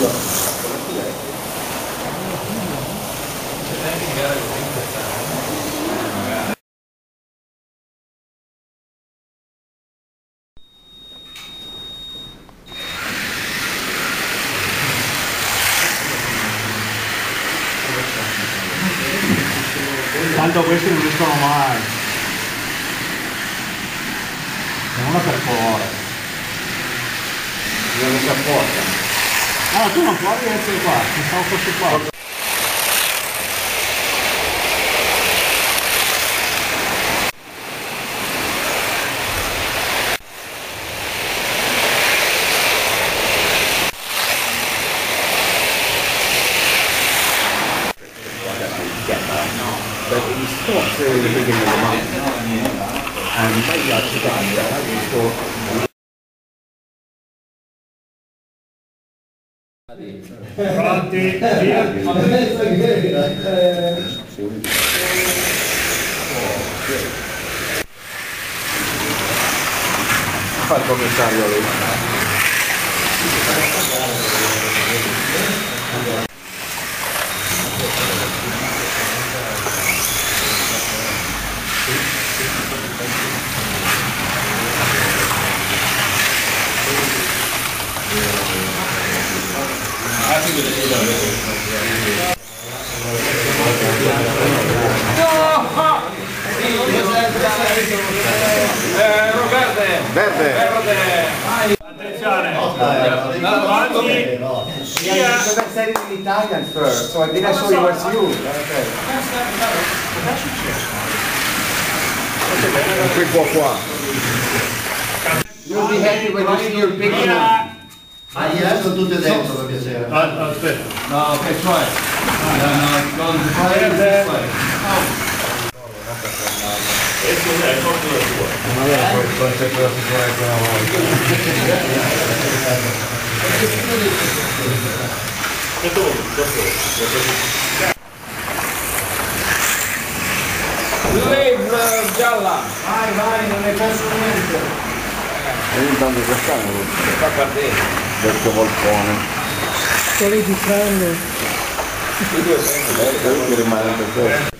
Gracias. Tanto questi non escono mai. È una per cuore. Non si apporta. Ah, tu non puoi essere qua, pensavo fosse qua. But he's not really big in the month. And maybe I should have that. Thought, Pronti? Fa il commissario lì. Verde. Attenzione. Avanti. Via. Because I said it in Italian first, so I didn't show it was you. Qui qua qua. You'll be happy when you see your picture. Ah, io sono tutte dentro per piacere. Ah, Aspetta. No, try it. No, no, it's going to try it this way. Live gialla. Vai, vai, non hai perso niente. E intanto quest'anno Sta partendo. vecchio volpone. Di Franno. Lui rimane per questo.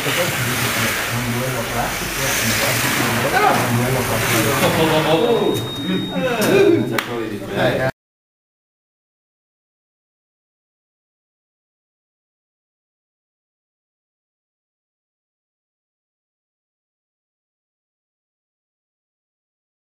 nosotros un duelo clásico, un duelo clásico. Un duelo clásico.